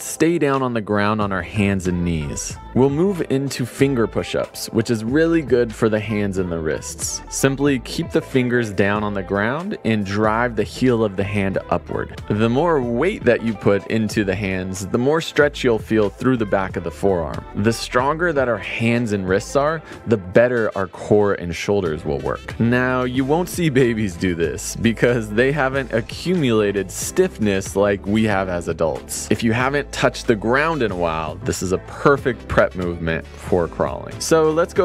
Stay down on the ground on our hands and knees. We'll move into finger push-ups, which is really good for the hands and the wrists. Simply keep the fingers down on the ground and drive the heel of the hand upward. The more weight that you put into the hands, the more stretch you'll feel through the back of the forearm. The stronger that our hands and wrists are, the better our core and shoulders will work. Now, you won't see babies do this because they haven't accumulated stiffness like we have as adults. If you haven't touched the ground in a while, this is a perfect prep movement for crawling. So let's go